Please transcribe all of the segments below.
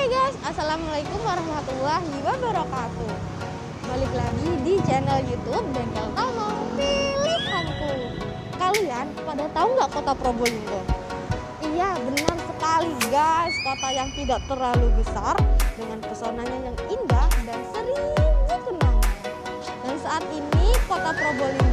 Oke guys, Assalamualaikum warahmatullahi wabarakatuh. Balik lagi di channel Youtube Bengkel Tomo Pilihanku. Kalian pada tahu nggak kota Probolinggo? Iya benar sekali guys. Kota yang tidak terlalu besar Dengan pesonanya yang indah dan seribu kenangan. Dan saat ini kota Probolinggo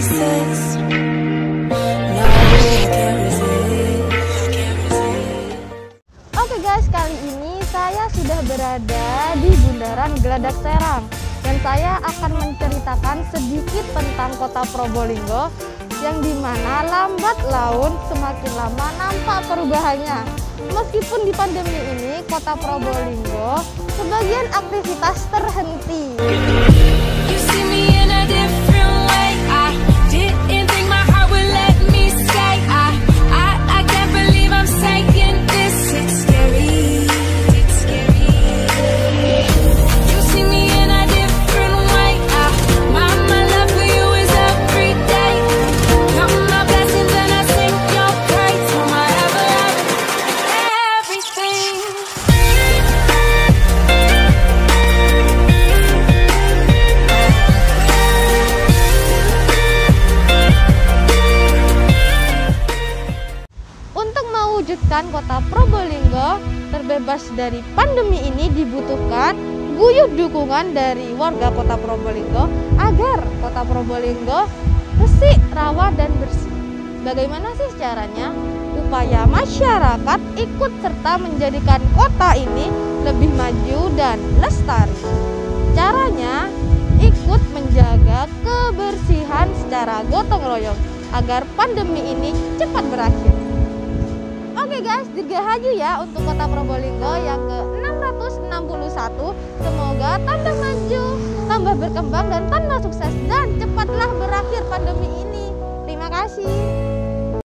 Resist. Oke guys, kali ini saya sudah berada di Bundaran Geladak Serang dan saya akan menceritakan sedikit tentang kota Probolinggo yang di mana lambat laun semakin lama nampak perubahannya. Meskipun di pandemi ini kota Probolinggo sebagian aktivitas terhenti. Untuk mewujudkan kota Probolinggo terbebas dari pandemi ini dibutuhkan guyup dukungan dari warga kota Probolinggo agar kota Probolinggo bersih, rawa, dan bersih. Bagaimana sih caranya? Upaya masyarakat ikut serta menjadikan kota ini lebih maju dan lestari. Caranya ikut menjaga kebersihan secara gotong royong agar pandemi ini cepat berakhir. Oke guys, dirgahayu ya untuk kota Probolinggo yang ke 661. Semoga tambah maju, tambah berkembang dan tambah sukses dan cepatlah berakhir pandemi ini. Terima kasih.